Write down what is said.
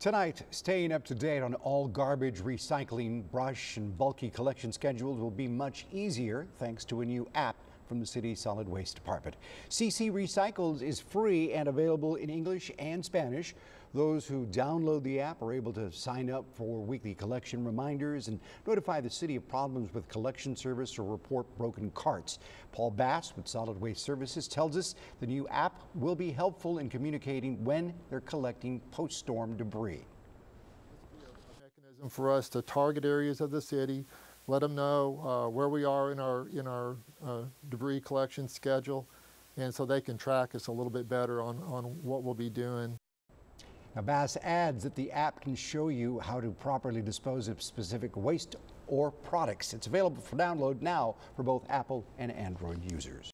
Tonight, staying up to date on all garbage recycling, brush, and bulky collection schedules will be much easier thanks to a new app from the city's solid waste department. CC Recycles is free and available in English and Spanish. Those who download the app are able to sign up for weekly collection reminders and notify the city of problems with collection service or report broken carts. Paul Bass with Solid Waste Services tells us the new app will be helpful in communicating when they're collecting post-storm debris. mechanism for us to target areas of the city, let them know uh, where we are in our in our uh, debris collection schedule, and so they can track us a little bit better on on what we'll be doing. Now, Bass adds that the app can show you how to properly dispose of specific waste or products. It's available for download now for both Apple and Android users.